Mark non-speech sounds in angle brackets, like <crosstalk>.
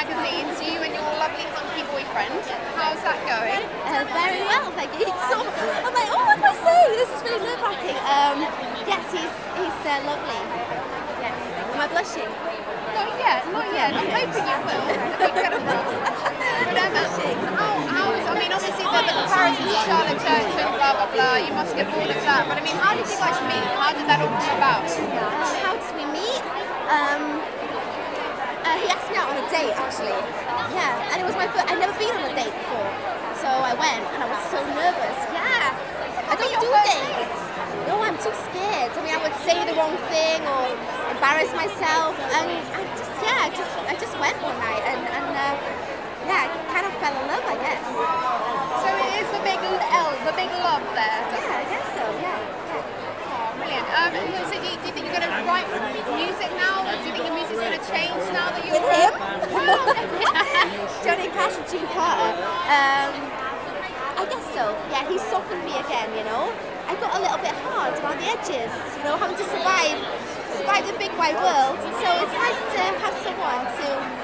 magazines, you and your lovely hunky boyfriend. How's that going? Uh, very well, thank you. <laughs> So I'm like, oh, what do I say? This is really nerve wracking. Um, yes, he's he's uh, lovely. Yes. Am I blushing? Not yet, not yet. I'm hoping you will. <laughs> But how, I mean, obviously the, the comparisons to Charlotte Church and blah, blah, blah, you must get bored of that. But I mean, how did you guys meet? How did that all come about? How did we meet? Um, me out on a date, actually. Yeah, and it was my first. I'd never been on a date before, so I went, and I was so nervous. Yeah, I don't do dates. No, I'm too scared. I mean, I would say the wrong thing or embarrass myself, and I just, yeah, I just, I just went one night, and, and uh, yeah, I kind of fell in love, I guess. So it is the big L, the big love there. Yeah, I guess so. Yeah, yeah. Oh, brilliant. Um, Johnny Cash and June Carter. Um, I guess so. Yeah, he softened me again, you know. I got a little bit hard around the edges, you know, having to survive, survive the big wide world. So it's nice to have someone to